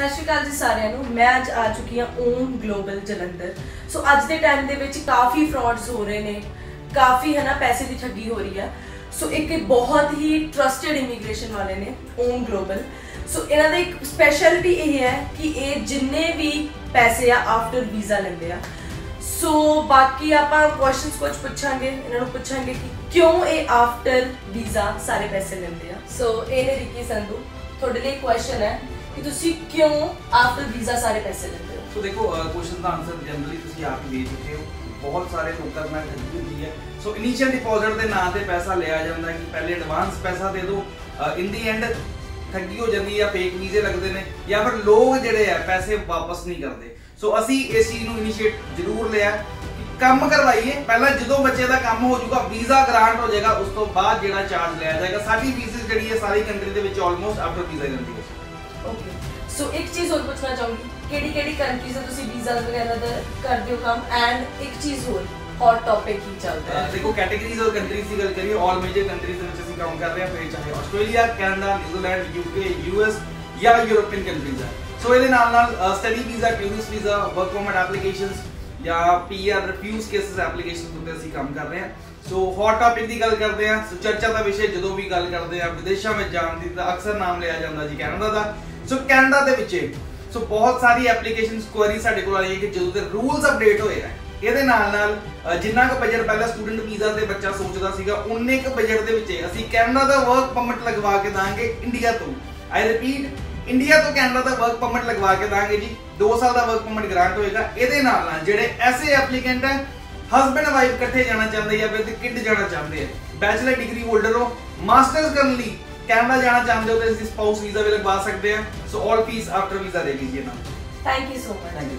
ਸਤਿ ਸ਼੍ਰੀ ਅਕਾਲ ਜੀ ਸਾਰਿਆਂ ਨੂੰ। ਮੈਂ ਅੱਜ ਆ ਚੁੱਕੀ ਹਾਂ ਓਮ ਗਲੋਬਲ ਜਲੰਧਰ। ਸੋ ਅੱਜ ਦੇ ਟਾਈਮ ਦੇ ਵਿੱਚ ਕਾਫੀ ਫਰਾਡਸ ਹੋ ਰਹੇ ਨੇ। ਕਾਫੀ ਹੈ ਨਾ ਪੈਸੇ ਦੀ ਠੱਗੀ ਹੋ ਰਹੀ ਆ। ਸੋ ਇੱਕ ਬਹੁਤ ਹੀ ਟਰਸਟਡ ਇਮੀਗ੍ਰੇਸ਼ਨ ਵਾਲੇ ਨੇ ਓਮ ਗਲੋਬਲ। ਸੋ ਇਹਨਾਂ ਦਾ ਇੱਕ ਸਪੈਸ਼ਲਿਟੀ ਇਹ ਹੈ ਕਿ ਇਹ ਜਿੰਨੇ ਵੀ ਪੈਸੇ ਆ ਆਫਟਰ ਵੀਜ਼ਾ ਲੈਂਦੇ ਆ। ਸੋ ਬਾਕੀ ਆਪਾਂ ਕੁਐਸਚਨਸ ਕੁਝ ਪੁੱਛਾਂਗੇ, ਇਹਨਾਂ ਨੂੰ ਪੁੱਛਾਂਗੇ ਕਿ ਕਿਉਂ ਇਹ ਆਫਟਰ ਵੀਜ਼ਾ ਸਾਰੇ ਪੈਸੇ ਲੈਂਦੇ ਆ। ਸੋ ਇਹ ਨੇ ਰਿੱਕੀ ਸੰਧੂ, ਤੁਹਾਡੇ ਲਈ ਕੁਐਸਚਨ ਹੈ। ਕਿ ਤੁਸੀਂ ਕਿਉਂ ਆਫਟਰ ਵੀਜ਼ਾ ਸਾਰੇ ਪੈਸੇ ਲੈਂਦੇ ਹੋ? ਸੋ ਦੇਖੋ ਕੁਐਸਚਨ ਦਾ ਆਨਸਰ ਜਨਰਲੀ ਤੁਸੀਂ ਆਪ ਹੀ ਦੇ ਚੁੱਕੇ ਹੋ। ਬਹੁਤ ਸਾਰੇ ਲੋਕਾਂ ਨਾਲ ਠੱਗੀ ਹੁੰਦੀ ਹੈ। ਸੋ ਇਨੀਸ਼ੀਅਲ ਡਿਪੋਜ਼ਿਟ ਦੇ ਨਾਂ ਤੇ ਪੈਸਾ ਲਿਆ ਜਾਂਦਾ ਕਿ ਪਹਿਲੇ ਐਡਵਾਂਸ ਪੈਸਾ ਦੇ ਦਿਓ। ਇਨ ਦੀ ਐਂਡ ਠੱਗੀ ਹੋ ਜਾਂਦੀ ਹੈ ਫੇਕ ਵੀਜ਼ੇ ਲੱਗਦੇ ਨੇ ਜਾਂ ਫਿਰ ਲੋਕ ਜਿਹੜੇ ਆ, ਪੈਸੇ ਵਾਪਸ ਨਹੀਂ ਕਰਦੇ। ਸੋ ਅਸੀਂ ਇਸ ਚੀਜ਼ ਨੂੰ ਇਨੀਸ਼ੀਏਟ ਜ਼ਰੂਰ ਲਿਆ ਕੰਮ ਕਰਵਾਈਏ। ਪਹਿਲਾਂ ਜਦੋਂ ਬੱਚੇ ਦਾ ਕੰਮ ਹੋ ਜਾਊਗਾ, ਵੀਜ਼ਾ ਗ੍ਰਾਂਟ ਹੋ ਜਾਏਗਾ, ਉਸ ਤੋਂ ਬਾਅਦ ਜਿਹੜਾ ਚਾਰਜ ਲਿਆ ਜਾਏਗਾ। ਸਾਡੀ ਫੀਸ ਜਿਹੜੀ ਹੈ ਸਾਰੀ ਕੰਟਰੀ ਦੇ ਵਿੱਚ ਆਲਮੋਸਟ ਆਫਟਰ ਵੀਜ਼ਾ ਹੀ। ਰਹਿੰਦੀ ਓਕੇ ਸੋ ਇੱਕ ਚੀਜ਼ ਹੋਰ ਪੁੱਛਣਾ ਚਾਹੂੰਗੀ ਕਿਹੜੀ ਕਿਹੜੀ ਕੰਟਰੀਜ਼ ਦਾ ਤੁਸੀਂ ਵੀਜ਼ਾ ਵਗੈਰਾ ਦਾ ਕਰਦੇ ਹੋ ਕੰਮ ਐਂਡ ਇੱਕ ਚੀਜ਼ ਹੋਰ ਹੌਟ ਟੌਪਿਕ ਹੀ ਚੱਲਦਾ ਅਹ ਹੈ ਦੇਖੋ ਕੈਟਾਗਰੀਜ਼ ਔਰ ਕੰਟਰੀਜ਼ ਦੀ ਗੱਲ ਕਰੀਏ ਆਲ ਮੇਜਰ ਕੰਟਰੀਜ਼ ਦੇ ਵਿੱਚ ਅਸੀਂ ਕੰਮ ਕਰ ਰਹੇ ਹਾਂ ਫਿਰ ਚਾਹੇ Australia Canada New Zealand UK US ਜਾਂ ਯੂਰੋਪੀਅਨ ਕੰਟਰੀਜ਼ ਹੈ ਸੋ ਇਹਦੇ ਨਾਲ ਨਾਲ study visa tourist visa work permit applications ਜਾਂ ਪੀਆਰ ਰਿਫਿਊਜ਼ ਕੇਸਸ ਐਪਲੀਕੇਸ਼ਨਸ ਉੱਤੇ ਅਸੀਂ ਕੰਮ ਕਰ ਰਹੇ ਹਾਂ। ਸੋ ਹੌਟ ਟੌਪਿਕ ਦੀ ਗੱਲ ਕਰਦੇ ਹਾਂ। ਸੋ ਚਰਚਾ ਦਾ ਵਿਸ਼ੇ, ਜਦੋਂ ਵੀ ਗੱਲ ਕਰਦੇ ਹਾਂ, ਵਿਦੇਸ਼ਾਂ ਵਿੱਚ ਜਾਣ ਦੀ ਤਾਂ ਅਕਸਰ ਨਾਮ ਲਿਆ ਜਾਂਦਾ ਜੀ ਕੈਨੇਡਾ ਦਾ। ਸੋ ਕੈਨੇਡਾ ਦੇ ਵਿੱਚ ਸੋ ਬਹੁਤ ਸਾਰੀ ਐਪਲੀਕੇਸ਼ਨਸ ਕੁਐਰੀ ਸਾਡੇ ਕੋਲ ਆਈ ਹੈ ਕਿ ਜਦੋਂ ਦੇ ਰੂਲਸ ਅਪਡੇਟ ਹੋਏ ਆ, ਇਹਦੇ ਨਾਲ ਨਾਲ ਜਿੰਨਾ ਕੁ ਬਜਟ ਪਹਿਲਾਂ ਸਟੂਡੈਂਟ ਵੀਜ਼ਾ ਤੇ ਬੱਚਾ ਸੋਚਦਾ ਸੀਗਾ, ਉਨੇ ਕੁ ਬਜਟ ਦੇ ਵਿੱਚ ਅਸੀਂ ਕੈਨੇਡਾ ਦਾ ਵਰਕ ਪਰਮਿਟ ਲਗਵਾ ਕੇ ਦਾਂਗੇ ਇੰਡੀਆ ਤੋਂ। ਆਈ ਰਿਪੀਟ ਇੰਡੀਆ ਤੋਂ ਕੈਨੇਡਾ ਦਾ ਵਰਕ ਪਰਮਿਟ ਲਗਵਾ ਕੇ ਦਾਂਗੇ ਜੀ। 2 ਸਾਲ ਦਾ ਵਰਕ ਪਰਮਿਟ ਗ੍ਰਾਂਟ ਹੋਏਗਾ। ਇਹਦੇ ਨਾਲ ਨਾਲ ਜਿਹੜੇ ਐਸੇ ਐਪਲੀਕੈਂਟ ਹੈ ਹਸਬੰਡ ਵਾਈਫ ਇਕੱਠੇ ਜਾਣਾ ਚਾਹੁੰਦੇ ਜਾਂ ਵਿਦ ਕਿਡ ਜਾਣਾ ਚਾਹੁੰਦੇ ਆ। ਬੈਚਲਰ ਡਿਗਰੀ ਹੋਲਡਰ ਹੋ ਮਾਸਟਰਸ ਕਰਨ ਲਈ ਕੈਨੇਡਾ ਜਾਣਾ ਚਾਹੁੰਦੇ ਹੋ ਤਾਂ ਸਪਾਊਸ ਵੀਜ਼ਾ ਵੀ ਲਗਵਾ ਸਕਦੇ ਆ। So all fees after visa ਦੇ ਲੀਜੀਏ ਨਾ thank you so much thank you